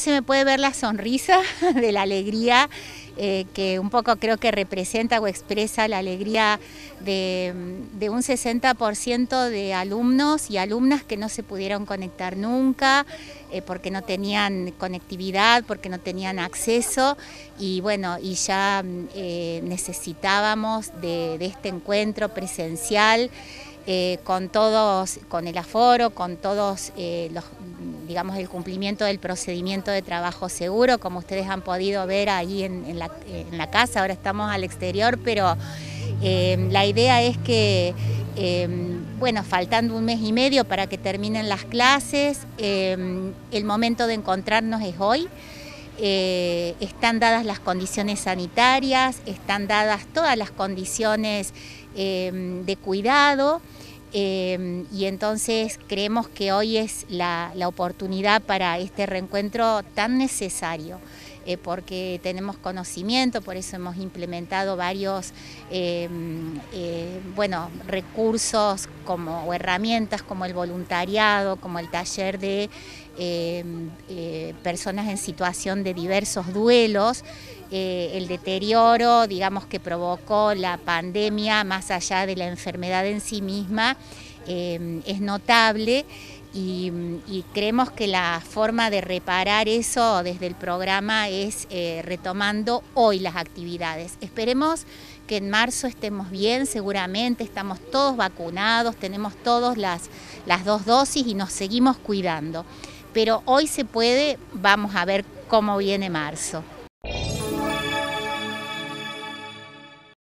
se me puede ver la sonrisa de la alegría eh, que un poco creo que representa o expresa la alegría de, un 60% de alumnos y alumnas que no se pudieron conectar nunca eh, porque no tenían conectividad, porque no tenían acceso y bueno, y ya eh, necesitábamos de, este encuentro presencial. con todos, con el aforo, con todos los digamos, el cumplimiento del procedimiento de trabajo seguro, como ustedes han podido ver ahí en, la, casa, ahora estamos al exterior, pero eh, la idea es que, eh, bueno, faltando un mes y medio para que terminen las clases, eh, el momento de encontrarnos es hoy. están dadas las condiciones sanitarias, están dadas todas las condiciones de cuidado. Y entonces creemos que hoy es la, oportunidad para este reencuentro tan necesario. Eh, porque tenemos conocimiento, por eso hemos implementado varios em, eh, bueno, recursos como, o herramientas como el voluntariado, como el taller de em, eh, personas en situación de diversos duelos, el deterioro, digamos, que provocó la pandemia, más allá de la enfermedad en sí misma, es notable y, creemos que la forma de reparar eso desde el programa es eh, retomando hoy las actividades. Esperemos que en marzo estemos bien, seguramente estamos todos vacunados, tenemos todas las, las dos dosis y nos seguimos cuidando. Pero hoy se puede, vamos a ver cómo viene marzo.